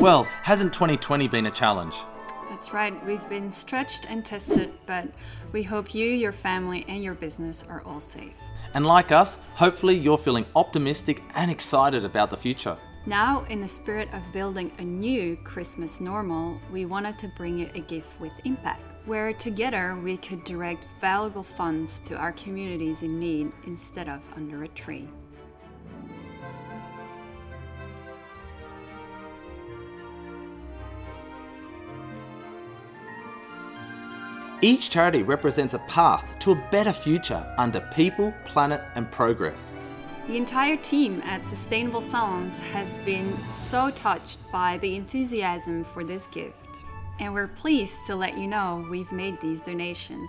Well, hasn't 2020 been a challenge? That's right, we've been stretched and tested, but we hope you, your family, and your business are all safe. And like us, hopefully you're feeling optimistic and excited about the future. Now, in the spirit of building a new Christmas normal, we wanted to bring you a gift with impact, where together we could direct valuable funds to our communities in need instead of under a tree. Each charity represents a path to a better future under people, planet, and progress. The entire team at Sustainable Salons has been so touched by the enthusiasm for this gift, and we're pleased to let you know we've made these donations.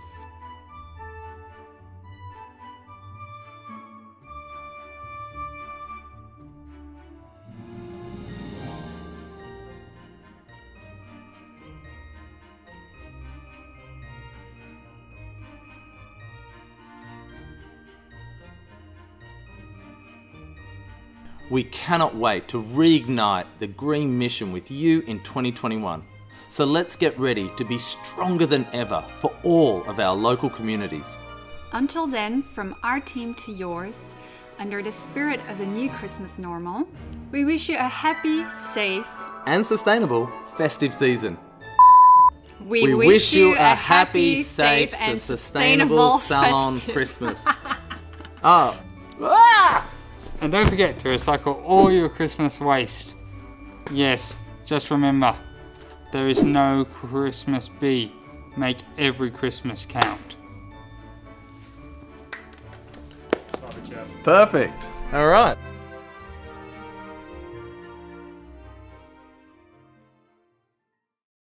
We cannot wait to reignite the green mission with you in 2021. So let's get ready to be stronger than ever for all of our local communities. Until then, from our team to yours, under the spirit of the new Christmas normal, we wish you a happy, safe, And sustainable festive season. we, We wish you a happy, safe, and sustainable salon festive- Christmas. oh. And don't forget to recycle all your Christmas waste. Yes, just remember, there is no Christmas bee. Make every Christmas count. Perfect. All right.